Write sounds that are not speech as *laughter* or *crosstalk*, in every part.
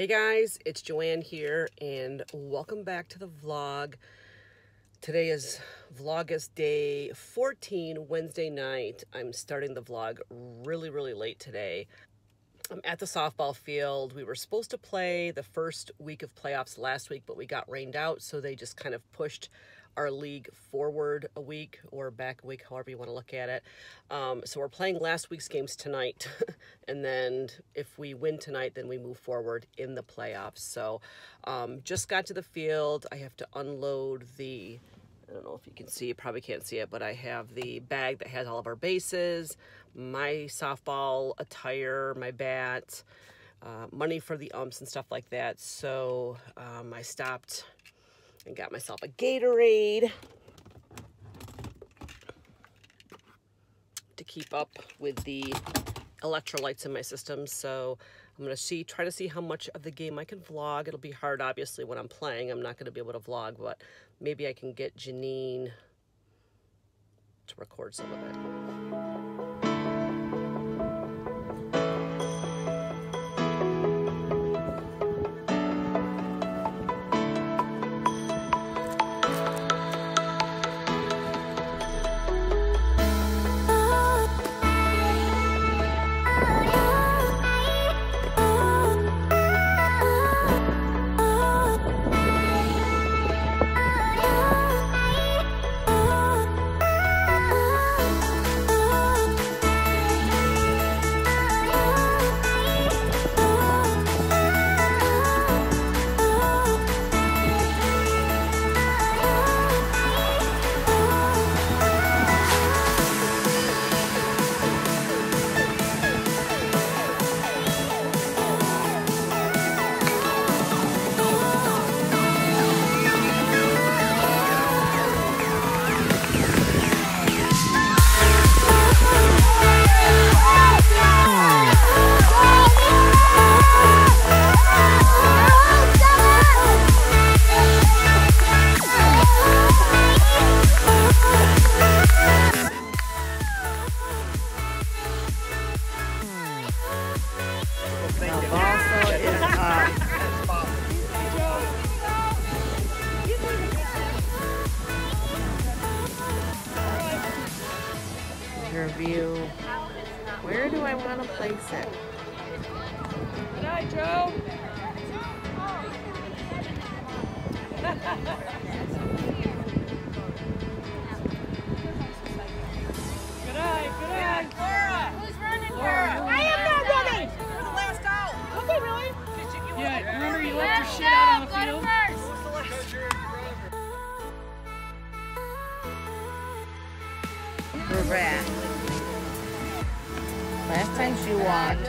Hey guys, it's Joanne here and welcome back to the vlog. Today is Vlogust day 14, Wednesday night. I'm starting the vlog really, really late today. I'm at the softball field. We were supposed to play the first week of playoffs last week, but we got rained out, so they just kind of pushed our league forward a week or back a week, however you want to look at it. Um, so we're playing last week's games tonight, *laughs* and then if we win tonight, then we move forward in the playoffs. So um, just got to the field. I have to unload the. I don't know if you can see, you probably can't see it, but I have the bag that has all of our bases, my softball attire, my bat, uh, money for the umps and stuff like that. So um, I stopped and got myself a Gatorade to keep up with the electrolytes in my system. So I'm going to see, try to see how much of the game I can vlog. It'll be hard, obviously, when I'm playing. I'm not going to be able to vlog, but maybe I can get Janine to record some of it. View. Where do I want to place it? Good night, Joe. good night, good night. Laura. Who's running Laura? I am not running. You're the last out. Okay, really? Yeah, remember you left your shit out on the field? first. We're back. Last time she walked.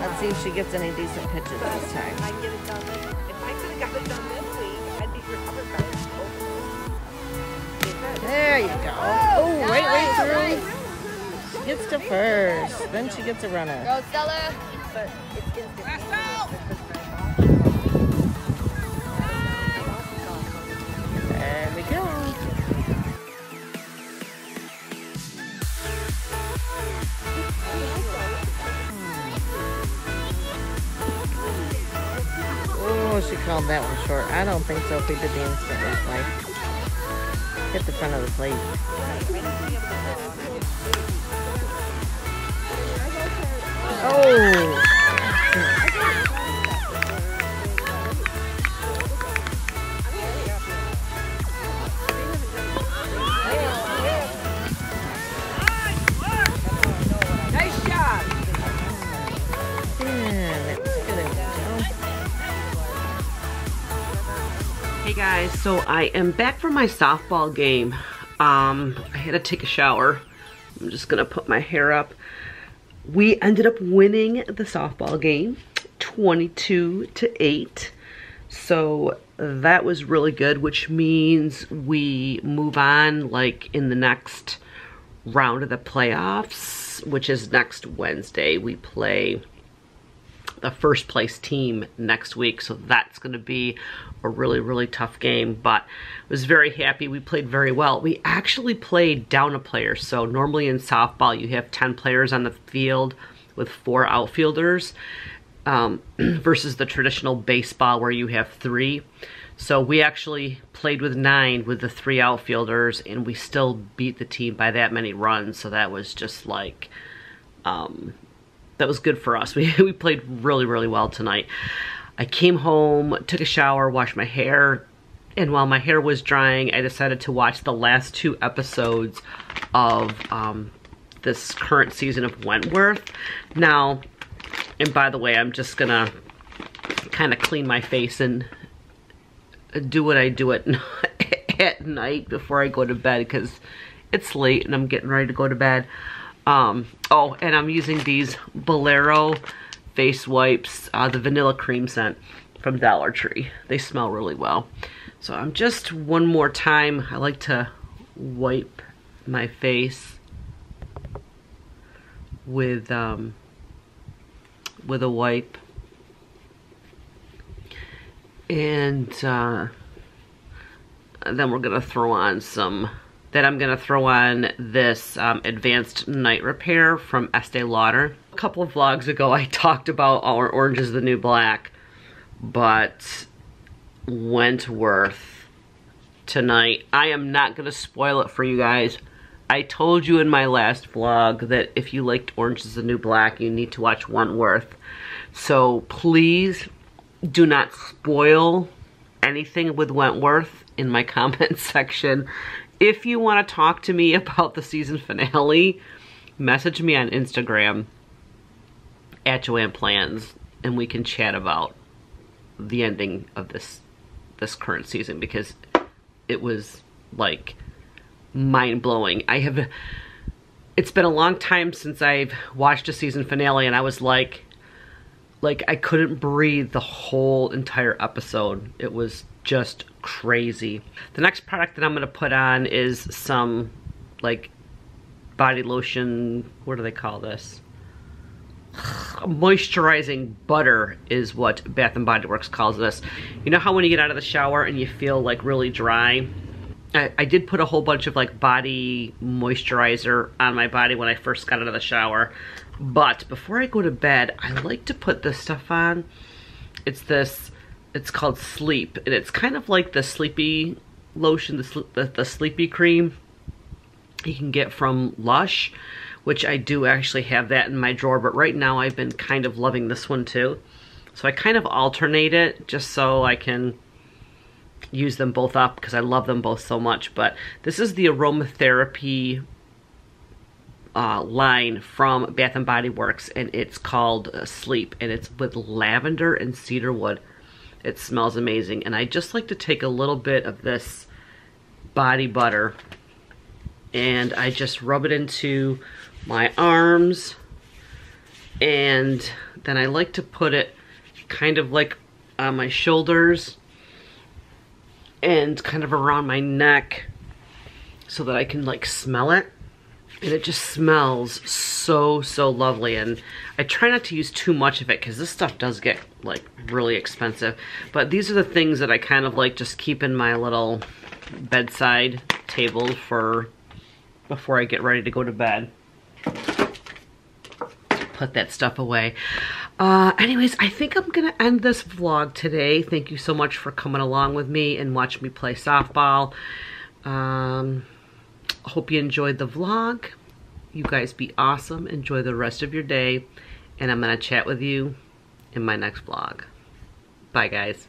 Let's see if she gets any decent pitches this time. I get it done. This, if I could have got it done this week, I'd be recovered by this. There you go. Oh, right, right through. She gets to first. Then she gets a runner. Go, Stella. But it's instant. There we go. Oh, she called that one short. I don't think so if we did the instant replay. Hit the front of the plate. Oh! Hey guys, so I am back from my softball game. Um, I had to take a shower. I'm just gonna put my hair up. We ended up winning the softball game, 22 to 8. So that was really good, which means we move on like in the next round of the playoffs, which is next Wednesday. We play the first place team next week. So that's going to be a really, really tough game. But was very happy. We played very well. We actually played down a player. So normally in softball, you have 10 players on the field with four outfielders. um, *clears throat* versus the traditional baseball where you have three. So we actually played with nine with the three outfielders, and we still beat the team by that many runs. So that was just like, um, that was good for us. *laughs* We, we played really, really well tonight. I came home, took a shower, washed my hair, and while my hair was drying, I decided to watch the last two episodes of um, this current season of Wentworth. Now, and by the way, I'm just gonna kind of clean my face and do what I do at, *laughs* at night before I go to bed because it's late and I'm getting ready to go to bed. Um, oh, and I'm using these Bolero face wipes, uh, the vanilla cream scent from Dollar Tree. They smell really well. So I'm just one more time, I like to wipe my face with um, with a wipe and uh, then we're gonna throw on some then I'm gonna throw on this um, advanced night repair from Estee Lauder. A couple of vlogs ago I *laughs* talked about our Orange is the New Black, but Wentworth tonight. I am not gonna spoil it for you guys. I told you in my last vlog that if you liked Orange is the New Black, you need to watch Wentworth. So please do not spoil anything with Wentworth in my *laughs* comment section. If you want to talk to me *laughs* about the season finale, message me on Instagram at Joanne Plans and we can chat about the ending of this this current season because it was like mind-blowing. I have it's been a long time since I've watched a season finale and I was like like I couldn't breathe the whole entire episode. It was just crazy. The next product that I'm going to put on is some like body lotion, what do they call this? *sighs* Moisturizing butter is what Bath & Body Works calls this. You know how when you get out of the shower and you feel like really dry? I, I did put a whole bunch of like body moisturizer on my body when I first got out of the shower. But before I go to bed, I like to put this stuff on. It's this, it's called Sleep. And it's kind of like the sleepy lotion, the, the, the sleepy cream you can get from Lush, which I do actually have that in my drawer. But right now I've been kind of loving this one too. So I kind of alternate it just so I can use them both up because I love them both so much. But this is the aromatherapy uh, line from Bath and Body Works, and it's called uh, Sleep, and it's with lavender and cedarwood. It smells amazing, and I just like to take a little bit of this body butter, and I just rub it into my arms, and then I like to put it kind of like on my shoulders and kind of around my neck so that I can like smell it and it just smells so so lovely and I try not to use too much of it because this stuff does get like really expensive but these are the things that I kind of like just keep in my little bedside table for before I get ready to go to bed put that stuff away uh, anyways, I think I'm going to end this vlog today. Thank you so much for coming along with me and watching me play softball. Um, hope you enjoyed the vlog. You guys be awesome. Enjoy the rest of your day. And I'm going to chat with you in my next vlog. Bye, guys.